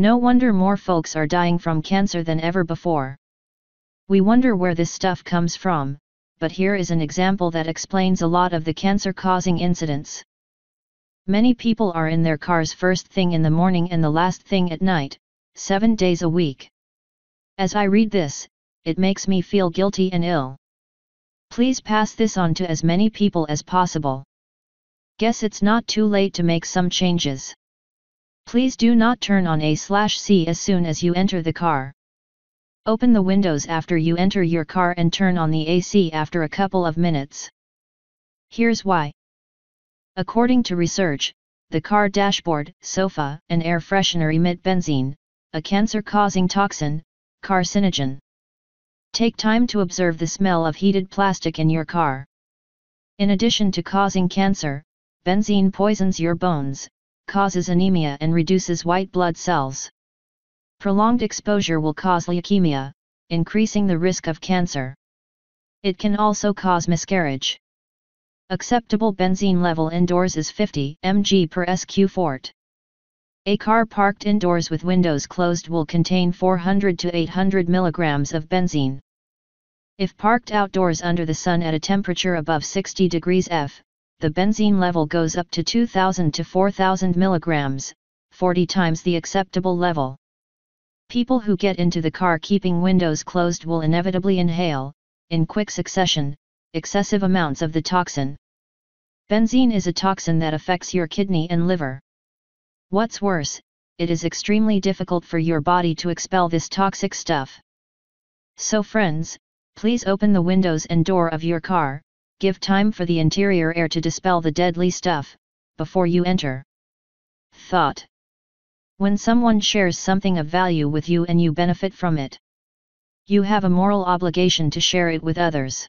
No wonder more folks are dying from cancer than ever before. We wonder where this stuff comes from, but here is an example that explains a lot of the cancer causing incidents. Many people are in their cars first thing in the morning and the last thing at night, seven days a week. As I read this, it makes me feel guilty and ill. Please pass this on to as many people as possible. Guess it's not too late to make some changes. Please do not turn on A slash C as soon as you enter the car. Open the windows after you enter your car and turn on the AC after a couple of minutes. Here's why. According to research, the car dashboard, sofa, and air freshener emit benzene, a cancer-causing toxin, carcinogen. Take time to observe the smell of heated plastic in your car. In addition to causing cancer, benzene poisons your bones, causes anemia and reduces white blood cells. Prolonged exposure will cause leukemia, increasing the risk of cancer. It can also cause miscarriage. Acceptable benzene level indoors is 50 mg per sq fort. A car parked indoors with windows closed will contain 400 to 800 mg of benzene. If parked outdoors under the sun at a temperature above 60 degrees F, the benzene level goes up to 2000 to 4000 mg, 40 times the acceptable level. People who get into the car keeping windows closed will inevitably inhale, in quick succession, excessive amounts of the toxin. Benzene is a toxin that affects your kidney and liver. What's worse, it is extremely difficult for your body to expel this toxic stuff. So friends, please open the windows and door of your car, give time for the interior air to dispel the deadly stuff, before you enter. Thought. When someone shares something of value with you and you benefit from it, you have a moral obligation to share it with others.